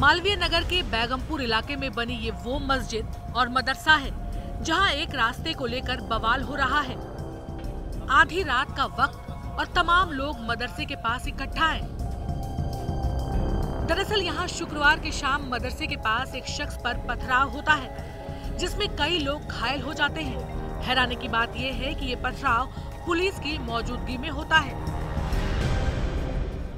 मालवीय नगर के बैगमपुर इलाके में बनी ये वो मस्जिद और मदरसा है, जहाँ एक रास्ते को लेकर बवाल हो रहा है। आधी रात का वक्त और तमाम लोग मदरसे के पास इकट्ठा हैं। दरअसल यहाँ शुक्रवार की शाम मदरसे के पास एक शख्स पर पथराव होता है, जिसमें कई लोग घायल हो जाते हैं। हैरानी की बात यह है कि ये पथराव पुलिस की मौजूदगी में होता है।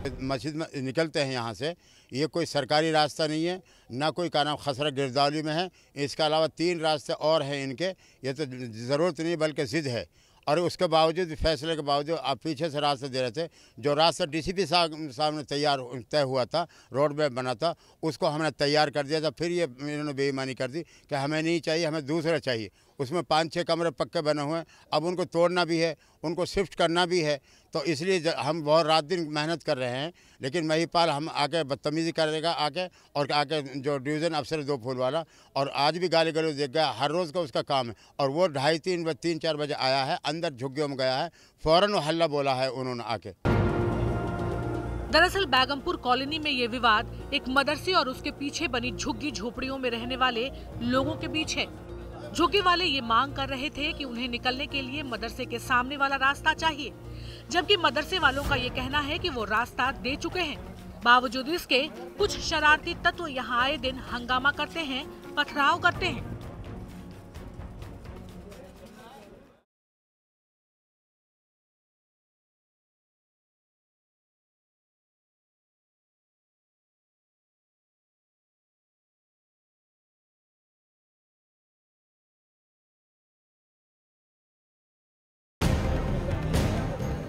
मस्जिद में निकलते हैं यहाँ से। ये कोई सरकारी रास्ता नहीं है, ना कोई का नाम खसरा गिरदावली में है। इसके अलावा तीन रास्ते और हैं इनके, ये तो ज़रूरत नहीं बल्कि ज़िद है। और उसके बावजूद, फैसले के बावजूद आप पीछे से रास्ते दे रहे थे। जो रास्ता डीसीपी ने तैयार तय हुआ था, रोड मैप बना था, उसको हमने तैयार कर दिया था। फिर ये इन्होंने बेईमानी कर दी कि हमें नहीं चाहिए, हमें दूसरा चाहिए। उसमें पाँच छः कमरे पक्के बने हुए हैं। अब उनको तोड़ना भी है, उनको शिफ्ट करना भी है। तो इसलिए हम बहुत रात दिन मेहनत कर रहे हैं, लेकिन महिपाल हम आके बदतमीज़ी करेगा आके, और आके जो डिवीज़न अफसर दो फूल वाला, और आज भी गाली गलौज देख गया, हर रोज़ का उसका काम है, और वो ढाई तीन तीन चार बजे आया है, अंदर झुग्गियों में गया है, फ़ौरन हल्ला बोला है उन्होंने आके। दरअसल बैगमपुर कॉलोनी में ये विवाद एक मदरसे और उसके पीछे बनी झुग्गी झोपड़ियों में रहने वाले लोगों के बीच है। झुग्गी वाले ये मांग कर रहे थे कि उन्हें निकलने के लिए मदरसे के सामने वाला रास्ता चाहिए। जबकि मदरसे वालों का ये कहना है कि वो रास्ता दे चुके हैं। बावजूद इसके, कुछ शरारती तत्व यहाँ आए दिन हंगामा करते हैं, पथराव करते हैं।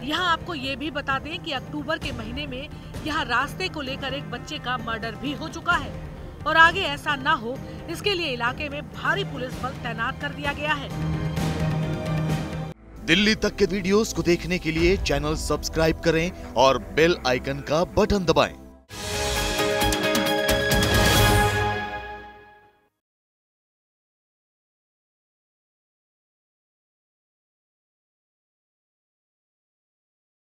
यहाँ आपको ये भी बता दें कि अक्टूबर के महीने में यहाँ रास्ते को लेकर एक बच्चे का मर्डर भी हो चुका है और आगे ऐसा न हो, इसके लिए इलाके में भारी पुलिस बल तैनात कर दिया गया है दिल्ली तक के वीडियोस को देखने के लिए चैनल सब्सक्राइब करें और बेल आइकन का बटन दबाएँ।